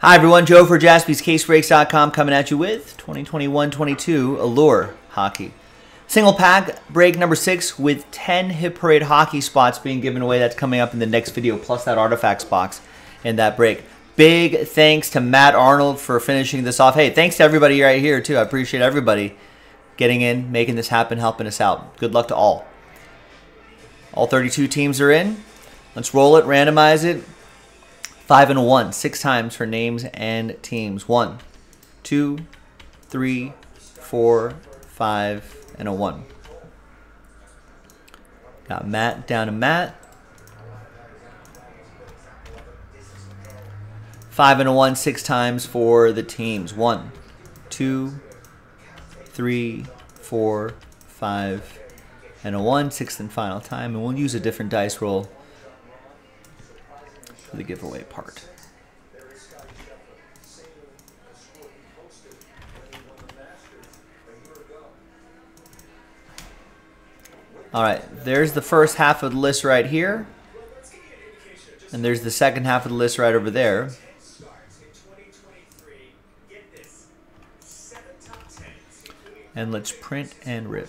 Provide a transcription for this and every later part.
Hi, everyone. Joe for jaspyscasebreaks.com coming at you with 2021-22 Allure Hockey. Single pack break number six with 10 Hit Parade hockey spots being given away. That's coming up in the next video, plus that artifacts box in that break. Big thanks to Matt Arnold for finishing this off. Hey, thanks to everybody right here, too. I appreciate everybody getting in, making this happen, helping us out. Good luck to all. All 32 teams are in. Let's roll it, randomize it, Five and one, six times for names and teams. One, two, three, four, five, and a one. Got Matt down to Matt. Five and a one, six times for the teams. One, two, three, four, five, and a one. Sixth and final time. And we'll use a different dice roll the giveaway part. All right, there's the first half of the list right here. And there's the second half of the list right over there. And let's print and rip.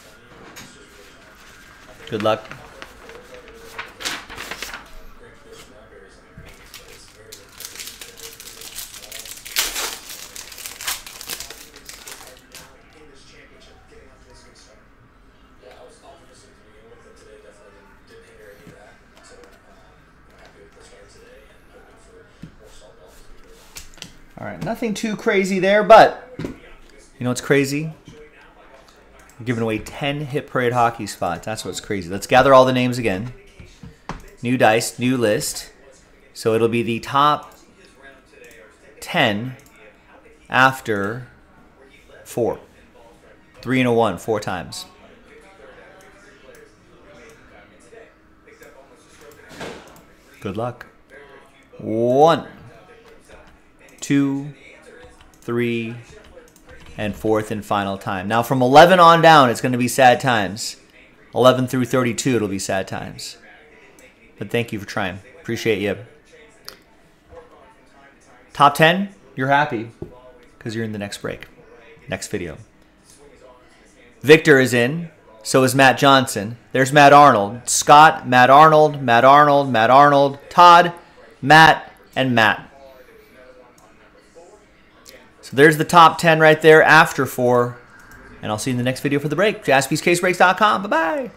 Good luck. All right, nothing too crazy there, but you know what's crazy? Giving away 10 Hit Parade hockey spots. That's what's crazy. Let's gather all the names again. New dice, new list. So it'll be the top 10 after 4. 3 and a 1, 4 times. Good luck. One, two, three, and fourth and final time. Now from 11 on down, it's going to be sad times. 11 through 32, it'll be sad times. But thank you for trying. Appreciate you. Top 10, you're happy because you're in the next break, next video. Victor is in. So is Matt Johnson. There's Matt Arnold. Scott, Matt Arnold, Matt Arnold, Matt Arnold, Todd, Matt, and Matt. So there's the top 10 right there after four. And I'll see you in the next video for the break. JaspysCaseBreaks.com. Bye-bye.